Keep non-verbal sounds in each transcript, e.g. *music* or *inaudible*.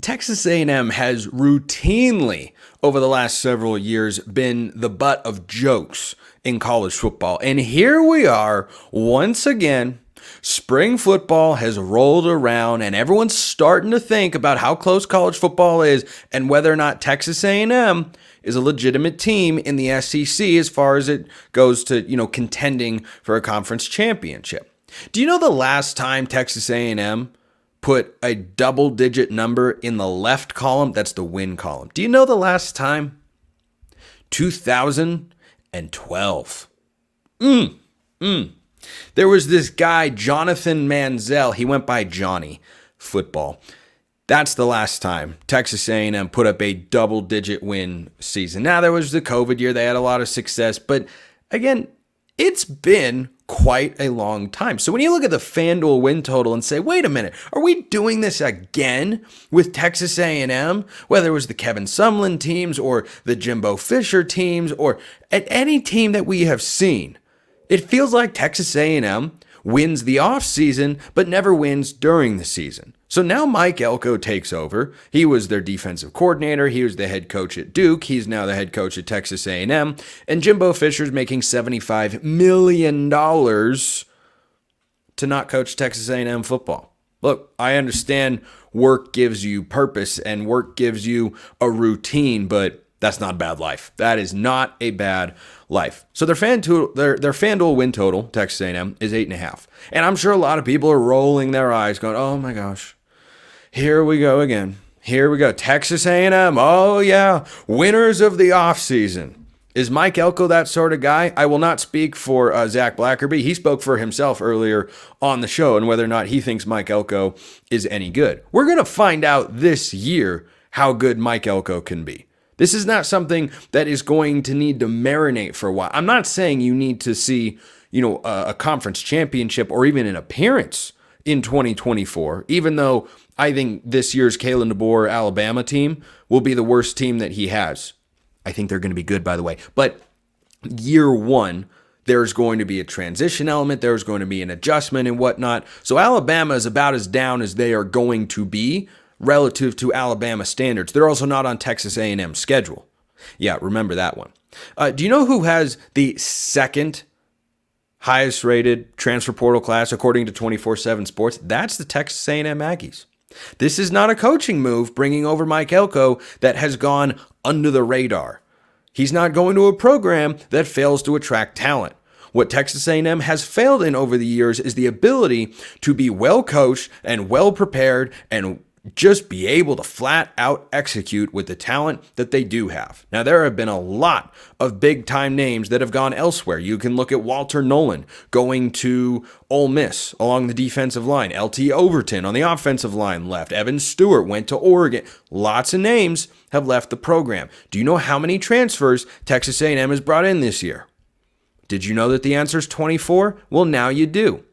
Texas A&M has routinely over the last several years been the butt of jokes in college football. And here we are once again. Spring football has rolled around and everyone's starting to think about how close college football is and whether or not Texas A&M is a legitimate team in the SEC as far as it goes to, you know, contending for a conference championship. Do you know the last time Texas A&M put a double digit number in the left column? That's the win column. Do you know the last time? 2012. Mm. Mm. There was this guy, Jonathan Manziel. He went by Johnny Football. That's the last time Texas A&M put up a double-digit win season. Now there was the COVID year; they had a lot of success, but again, it's been quite a long time. So when you look at the FanDuel win total and say, "Wait a minute, are we doing this again with Texas A&M? Whether it was the Kevin Sumlin teams or the Jimbo Fisher teams or at any team that we have seen, it feels like Texas A&M wins the offseason but never wins during the season. So now Mike Elko takes over. He was their defensive coordinator. He was the head coach at Duke. He's now the head coach at Texas A&M. And Jimbo Fisher's making $75 million to not coach Texas A&M football. Look, I understand work gives you purpose and work gives you a routine, but that's not a bad life. That is not a bad life. So their fan total, their their FanDuel win total, Texas A&M, is eight and a half. And I'm sure a lot of people are rolling their eyes, going, "Oh my gosh, here we go again. Here we go. Texas A&M. Oh yeah, winners of the offseason. Is Mike Elko that sort of guy? I will not speak for uh, Zach Blackerby. He spoke for himself earlier on the show and whether or not he thinks Mike Elko is any good. We're going to find out this year how good Mike Elko can be. This is not something that is going to need to marinate for a while. I'm not saying you need to see, you know, a, a conference championship or even an appearance in 2024, even though I think this year's Kalen DeBoer Alabama team will be the worst team that he has. I think they're going to be good, by the way. But year one, there's going to be a transition element. There's going to be an adjustment and whatnot. So Alabama is about as down as they are going to be relative to Alabama standards. They're also not on Texas A&M schedule. Yeah, remember that one. Uh, do you know who has the second highest rated transfer portal class according to 24/7 Sports? That's the Texas A&M Aggies. This is not a coaching move bringing over Mike Elko that has gone under the radar. He's not going to a program that fails to attract talent. What Texas A&M has failed in over the years is the ability to be well coached and well prepared and just be able to flat out execute with the talent that they do have. Now, there have been a lot of big time names that have gone elsewhere. You can look at Walter Nolen going to Ole Miss along the defensive line, LT Overton on the offensive line left, Evan Stewart went to Oregon. Lots of names have left the program. Do you know how many transfers Texas A&M has brought in this year? Did you know that the answer is 24? Well, now you do.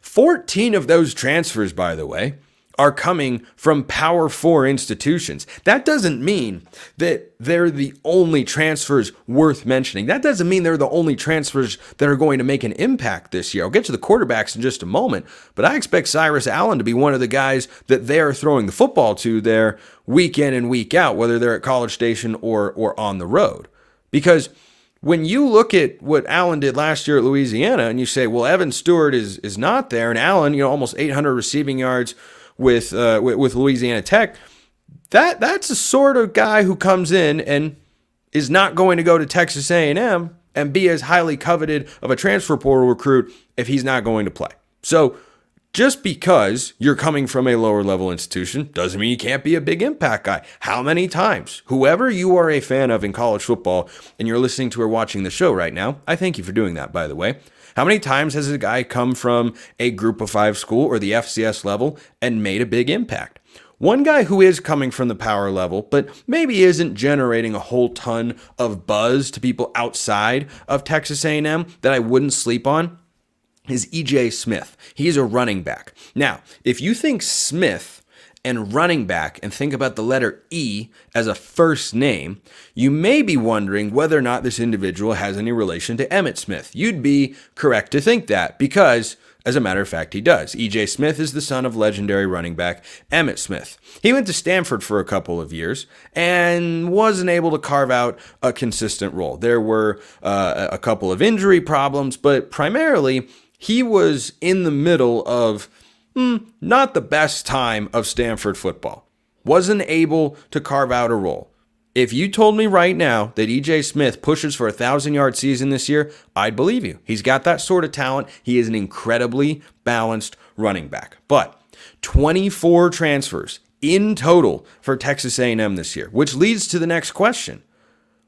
14 of those transfers, by the way, are coming from Power Four institutions. That doesn't mean that they're the only transfers worth mentioning. That doesn't mean they're the only transfers that are going to make an impact this year. I'll get to the quarterbacks in just a moment, but I expect Cyrus Allen to be one of the guys that they're throwing the football to there week in and week out, whether they're at College Station or or on the road. Because when you look at what Allen did last year at Louisiana and you say, well, Evan Stewart is is not there, and Allen, you know, almost 800 receiving yards with, uh, with, with Louisiana Tech, that that's the sort of guy who comes in and is not going to go to Texas A&M and be as highly coveted of a transfer portal recruit if he's not going to play. So just because you're coming from a lower level institution doesn't mean you can't be a big impact guy. How many times, whoever you are a fan of in college football and you're listening to or watching the show right now, I thank you for doing that, by the way. How many times has a guy come from a group of five school or the FCS level and made a big impact? One guy who is coming from the power level, but maybe isn't generating a whole ton of buzz to people outside of Texas A&M that I wouldn't sleep on is EJ Smith. He's a running back. Now, if you think Smith and running back and think about the letter E as a first name, you may be wondering whether or not this individual has any relation to Emmitt Smith. You'd be correct to think that because As a matter of fact, he does. EJ Smith is the son of legendary running back Emmitt Smith. He went to Stanford for a couple of years and wasn't able to carve out a consistent role. There were uh, a couple of injury problems, but primarily he was in the middle of mm, not the best time of Stanford football. Wasn't able to carve out a role. If you told me right now that EJ Smith pushes for a thousand yard season this year, I'd believe you. He's got that sort of talent. He is an incredibly balanced running back. But 24 transfers in total for Texas A&M this year, which leads to the next question.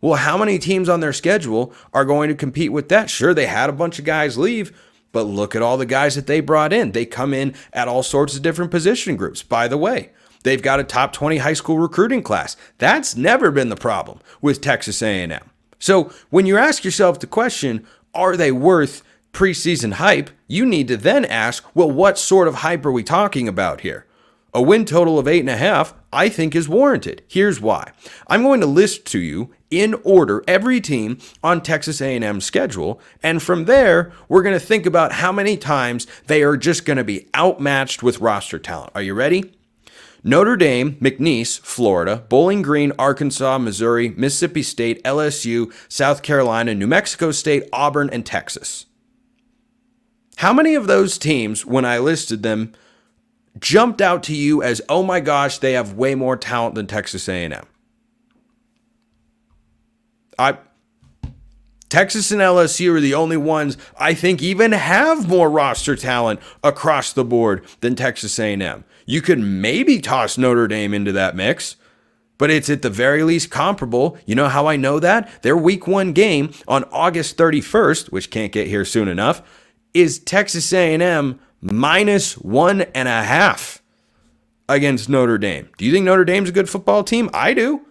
Well, how many teams on their schedule are going to compete with that? Sure, they had a bunch of guys leave, but look at all the guys that they brought in. They come in at all sorts of different position groups. By the way, They've got a top 20 high school recruiting class. That's never been the problem with Texas A&M. So, when you ask yourself the question, are they worth preseason hype? You need to then ask, well, what sort of hype are we talking about here? A win total of eight and a half, I think, is warranted. Here's why. I'm going to list to you in order every team on Texas A&M's schedule, and from there, we're going to think about how many times they are just going to be outmatched with roster talent. Are you ready? Notre Dame, McNeese, Florida, Bowling Green, Arkansas, Missouri, Mississippi State, LSU, South Carolina, New Mexico State, Auburn, and Texas. How many of those teams, when I listed them, jumped out to you as, oh my gosh, they have way more talent than Texas A&M? I Texas and LSU are the only ones I think even have more roster talent across the board than Texas A&M. You could maybe toss Notre Dame into that mix, but it's at the very least comparable. You know how I know that? Their week 1 game on August 31st, which can't get here soon enough, is Texas A&M minus one and a half against Notre Dame. Do you think Notre Dame's a good football team? I do.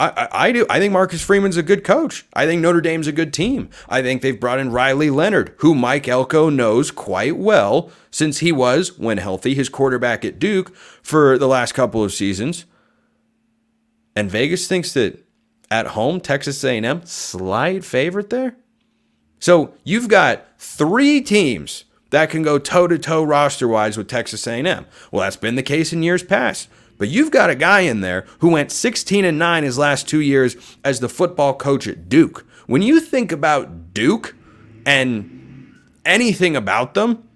I, I, do. I think Marcus Freeman's a good coach. I think Notre Dame's a good team. I think they've brought in Riley Leonard, who Mike Elko knows quite well since he was, when healthy, his quarterback at Duke for the last couple of seasons. And Vegas thinks that at home, Texas A&M slight favorite there. So you've got three teams that can go toe to toe roster wise with Texas A&M. Well, that's been the case in years past. But you've got a guy in there who went 16 and 9 his last 2 years as the football coach at Duke. When you think about Duke and anything about them,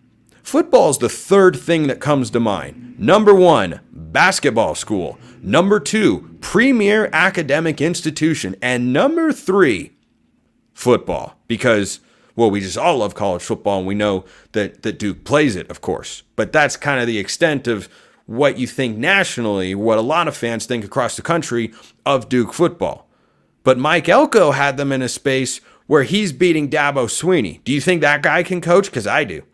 football is the third thing that comes to mind. Number 1, basketball school. Number 2, premier academic institution, and number 3, football because well, we just all love college football and we know that that Duke plays it, of course. But that's kind of the extent of what you think nationally, what a lot of fans think across the country of Duke football. But Mike Elko had them in a space where he's beating Dabo Swinney. Do you think that guy can coach? Because I do.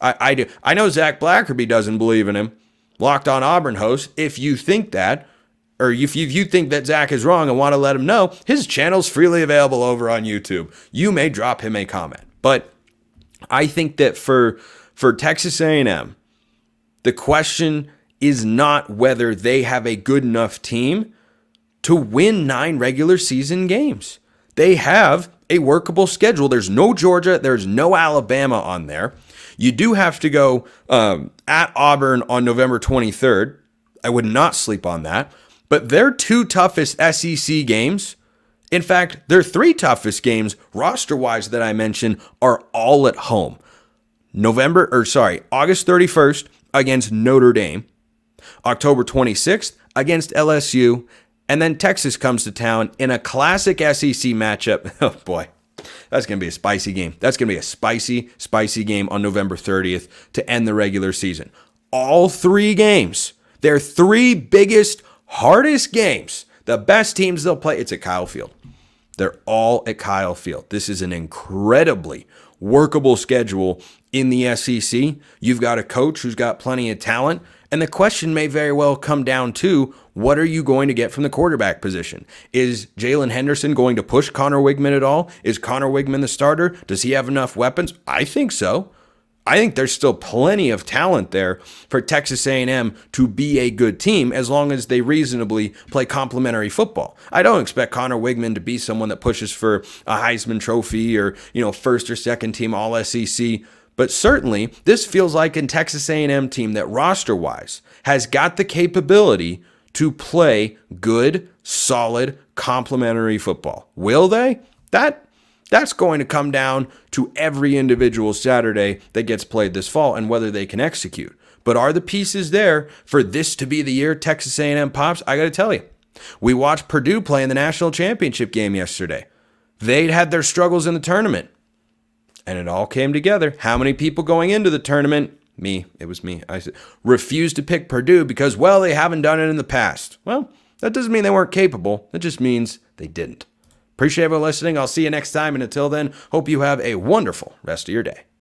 I, I do. I know Zach Blackerby doesn't believe in him. Locked on Auburn host. If you think that, or if you, if you think that Zach is wrong and want to let him know, his channel's freely available over on YouTube. You may drop him a comment. But I think that for for Texas A&M, the question is not whether they have a good enough team to win nine regular season games. They have a workable schedule. There's no Georgia, there's no Alabama on there. You do have to go um, at Auburn on November 23rd. I would not sleep on that. But their two toughest SEC games, in fact, their three toughest games, roster wise, that I mentioned, are all at home. November, or sorry, August 31st against Notre Dame. October 26th against LSU. And then Texas comes to town in a classic SEC matchup. *laughs* Oh boy, that's going to be a spicy game. That's going to be a spicy, spicy game on November 30th to end the regular season. All three games, their three biggest, hardest games, the best teams they'll play, it's at Kyle Field. They're all at Kyle Field. This is an incredibly workable schedule in the SEC. You've got a coach who's got plenty of talent. And the question may very well come down to what are you going to get from the quarterback position? Is Jaylen Henderson going to push Conner Weigman at all? Is Conner Weigman the starter? Does he have enough weapons? I think so. I think there's still plenty of talent there for Texas A&M to be a good team as long as they reasonably play complementary football. I don't expect Conner Weigman to be someone that pushes for a Heisman Trophy or you know first or second team All SEC But certainly, this feels like a Texas A&M team that roster-wise has got the capability to play good, solid, complementary football. Will they? That that's going to come down to every individual Saturday that gets played this fall and whether they can execute. But are the pieces there for this to be the year Texas A&M pops? I got to tell you. We watched Purdue play in the national championship game yesterday. They'd had their struggles in the tournament. And it all came together. How many people going into the tournament? Me. It was me. I said, refused to pick Purdue because, well, they haven't done it in the past. Well, that doesn't mean they weren't capable. That just means they didn't. Appreciate everyone listening. I'll see you next time. And until then, hope you have a wonderful rest of your day.